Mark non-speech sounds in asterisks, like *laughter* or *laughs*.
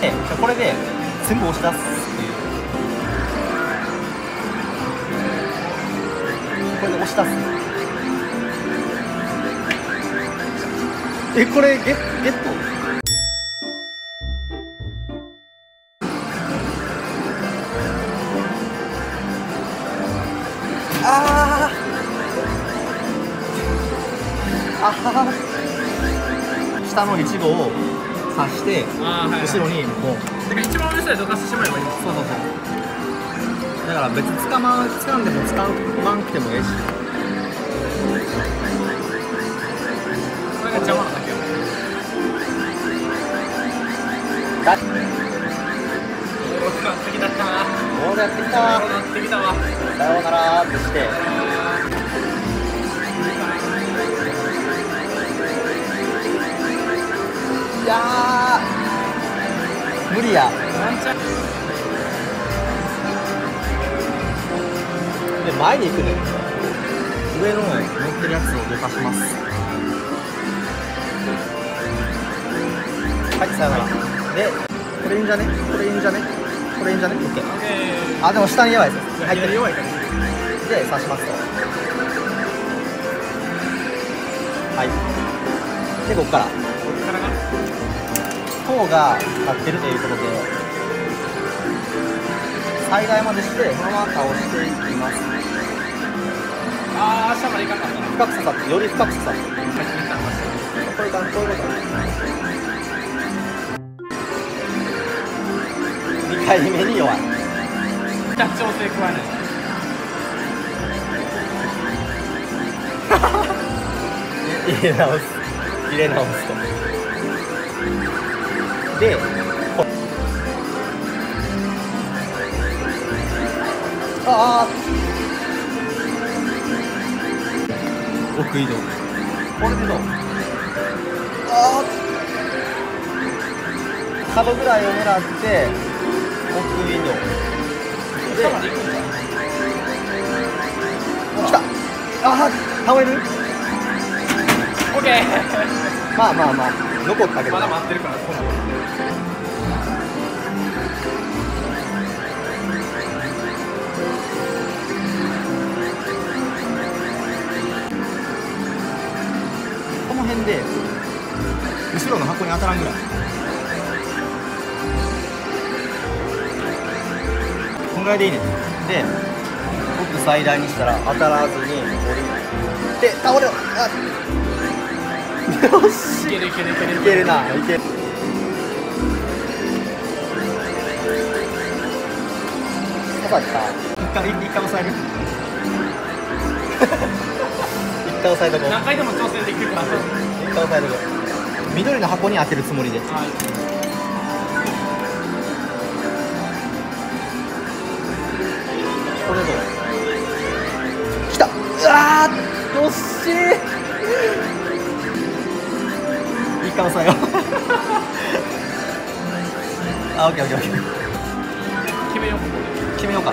でこれで全部押し出すっていう。これで押し出す。えこれゲゲット？あー。あは下の1号を刺して後ろにもう。だから一番上さえどかしてしまえばいいんですそうそうそう。だから別に掴ま掴んでも掴まんくてもええし。これが邪魔なだけよだおーなってきたな。ボールやってきた。わなってきたわ。さようならってしていやー。無理や。で前に行くね。上の乗ってるやつをどかします。はいさよなら。でこれいいんじゃね？これいいんじゃね？これいいんじゃね？オッケー。えあでも下に弱いです。入ってる。弱いから。で刺しますと。はい。でこっから。が塔が立ってるということで最大までしてそのまま倒していきます。あー下まで行かなかったな深く刺さってより深く刺さって。こういう感じこういうこと2回目に弱い調整加えない。*laughs* 入れ直す。入れ直すとでこああ奥移動これでどうああ角ぐらいを狙って奥移動で来た。ああ倒れる。オッケー。まあまあまあ。残ったけど。まだ待ってるからこの辺で後ろの箱に当たらんぐらい。こんぐらいでいいねで奥最大にしたら当たらずに降り。て倒れろあよし。いけるいけるいける。いけるないける。刺さった一回一回押さえる回押さえとこう。何回でも挑戦できるから一回押さえとこう。緑の箱に当てるつもりで。はい。これどう？来た。うわーよっしーいいさえよ。う *laughs* あオッケーオッケーオッケー。決めよう。決めようか